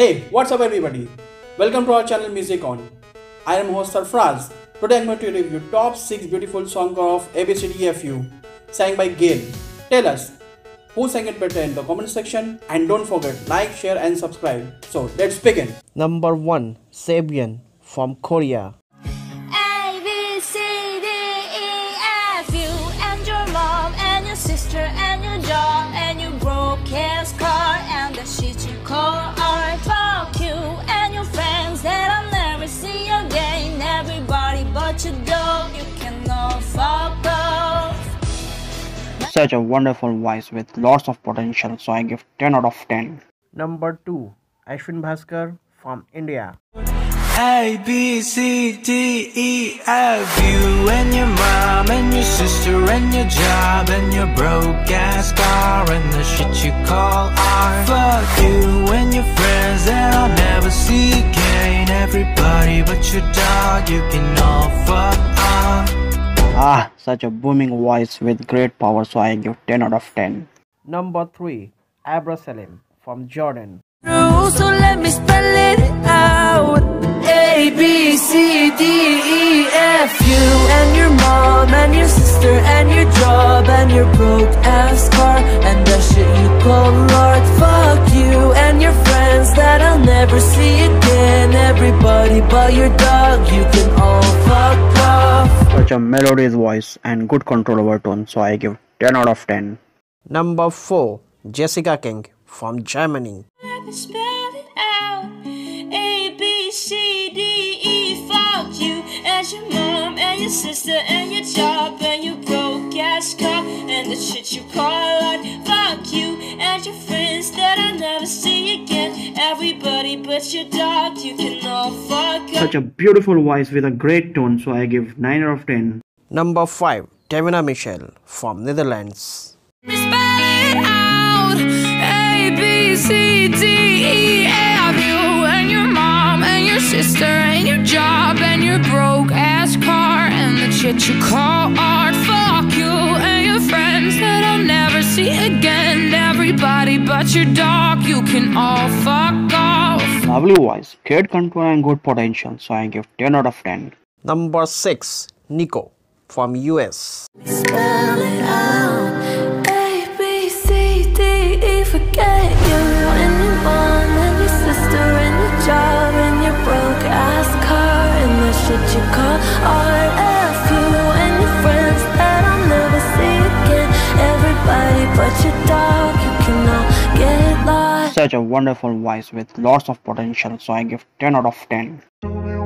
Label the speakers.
Speaker 1: Hey, what's up everybody? Welcome to our channel Music On. I am host Sarfraz. Today I'm going to review top 6 beautiful songs of ABCDEFU sang by Gayle. Tell us who sang it better in the comment section and don't forget like, share and subscribe. So let's begin.
Speaker 2: Number 1 Sbean from Korea.
Speaker 3: A, B, C, D, E, F, you and your mom and your sister and
Speaker 4: Such a wonderful voice with lots of potential, so I give 10 out of 10.
Speaker 2: Number 2 Ashwin Bhaskar from India.
Speaker 5: A, B, C, D, E, F You and your mom and your sister and your job and your broke ass car and the shit you call art Fuck you and your friends that I'll never see again Everybody but your dog, you can all fuck off
Speaker 4: Ah, such a booming voice with great power, so I give 10 out of 10.
Speaker 2: Number 3 Abra Salem from Jordan.
Speaker 3: So let me spell it out. A, B, C, D, E, F, you and your mom and your sister and your job and your broke ass car Everybody but your dog, you can all fuck off.
Speaker 4: Such a melodious voice and good control over tone, so I give 10 out of 10.
Speaker 2: Number 4 Jessica King from Germany.
Speaker 3: Let me spell it out. A B C D E. Fuck you and your mom and your sister and your job and your broke ass car and the shit you call art. Fuck you and your friends that I never see again. Everybody but your dog, you can all fuck up.
Speaker 4: Such a beautiful voice with a great tone, so I give 9 out of 10.
Speaker 2: Number 5 Davina Michelle from Netherlands.
Speaker 3: Let me spell it out. A B C D E F. You and your mom and your sister and your job and your broke ass car and the shit you call art. Fuck you and your friends that I'll never see again. Everybody but your dog, you can all fuck off.
Speaker 4: Lovely voice, great control and good potential, so I give 10 out of 10.
Speaker 2: Number 6 Nico from US.
Speaker 3: Spell it out. A
Speaker 4: Such a wonderful voice with lots of potential, so I give 10 out of 10.